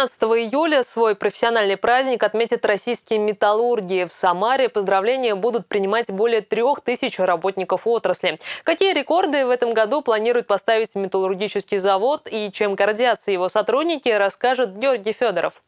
19 июля свой профессиональный праздник отметят российские металлурги. В Самаре поздравления будут принимать более трех тысяч работников отрасли. Какие рекорды в этом году планирует поставить металлургический завод и чем гордятся его сотрудники, расскажет Георгий Федоров.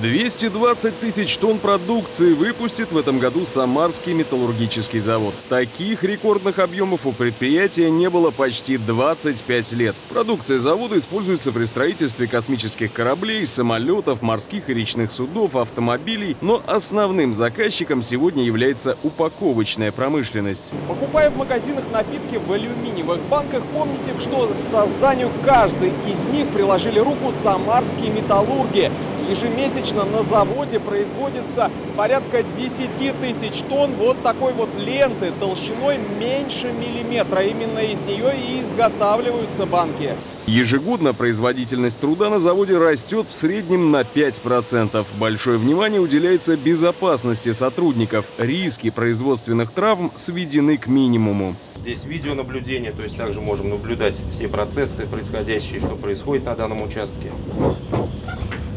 220 тысяч тонн продукции выпустит в этом году Самарский металлургический завод. Таких рекордных объемов у предприятия не было почти 25 лет. Продукция завода используется при строительстве космических кораблей, самолетов, морских и речных судов, автомобилей, но основным заказчиком сегодня является упаковочная промышленность. Покупая в магазинах напитки в алюминиевых банках, помните, что к созданию каждой из них приложили руку самарские металлурги. Ежемесячно на заводе производится порядка 10 тысяч тонн вот такой вот ленты толщиной меньше миллиметра. Именно из нее и изготавливаются банки. Ежегодно производительность труда на заводе растет в среднем на 5%. Большое внимание уделяется безопасности сотрудников. Риски производственных травм сведены к минимуму. Здесь видеонаблюдение, то есть также можем наблюдать все процессы происходящие, что происходит на данном участке.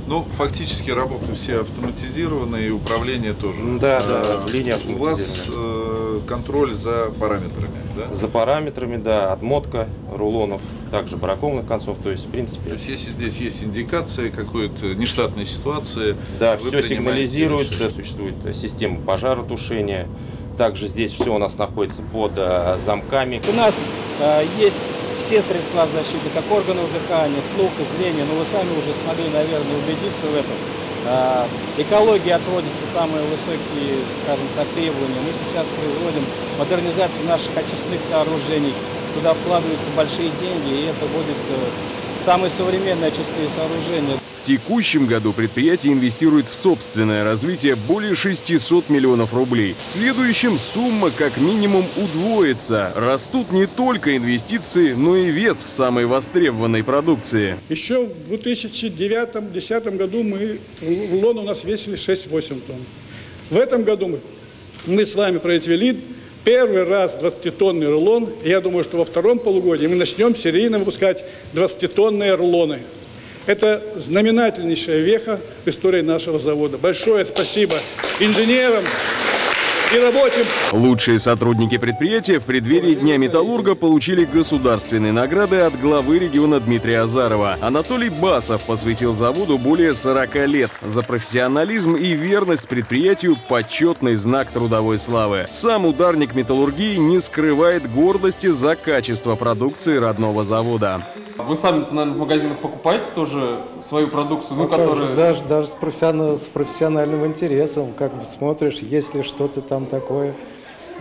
Ну, фактически работы все автоматизированы и управление тоже. Да, да, линия У вас э, контроль за параметрами, да? За параметрами, да, отмотка рулонов, также бракованных концов, то есть, в принципе... То есть, если здесь есть индикация какой-то нештатной ситуации... Да, все сигнализируется, существует система пожаротушения, также здесь все у нас находится под э, замками. У нас э, есть все средства защиты, как органов дыхания, слух и зрения, но вы сами уже смогли, наверное, убедиться в этом. А, экологии отводятся самые высокие, скажем так, требования. Мы сейчас производим модернизацию наших очистных сооружений, куда вкладываются большие деньги, и это будет э, самые современные очистные сооружения. В текущем году предприятие инвестирует в собственное развитие более 600 миллионов рублей. В следующем сумма как минимум удвоится. Растут не только инвестиции, но и вес самой востребованной продукции. Еще в 2009-2010 году мы, рулоны у нас весили 6-8 тонн. В этом году мы, мы с вами произвели первый раз 20-тонный рулон. Я думаю, что во втором полугодии мы начнем серийно выпускать 20-тонные рулоны. Это знаменательнейшая веха в истории нашего завода. Большое спасибо инженерам, и рабочим. Лучшие сотрудники предприятия в преддверии Дня металлурга получили государственные награды от главы региона Дмитрия Азарова. Анатолий Басов посвятил заводу более 40 лет. За профессионализм и верность предприятию почетный знак трудовой славы. Сам ударник металлургии не скрывает гордости за качество продукции родного завода. Вы сами, наверное, в магазинах покупаете тоже свою продукцию, ну, которая... Даже, даже с, профессиональным, с профессиональным интересом, как бы смотришь, если что-то там такое,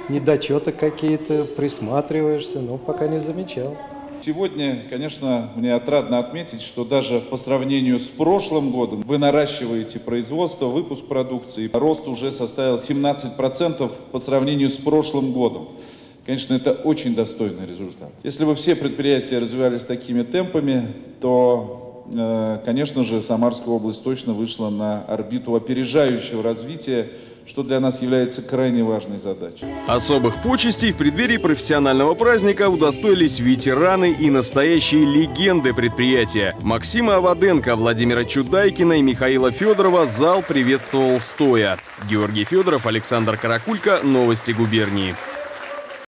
недочеты какие-то, присматриваешься, но пока не замечал. Сегодня, конечно, мне отрадно отметить, что даже по сравнению с прошлым годом вы наращиваете производство, выпуск продукции. Рост уже составил 17% по сравнению с прошлым годом. Конечно, это очень достойный результат. Если бы все предприятия развивались такими темпами, то, э, конечно же, Самарская область точно вышла на орбиту опережающего развития что для нас является крайне важной задачей. Особых почестей в преддверии профессионального праздника удостоились ветераны и настоящие легенды предприятия. Максима Аваденко, Владимира Чудайкина и Михаила Федорова зал приветствовал стоя. Георгий Федоров, Александр Каракулько, Новости губернии.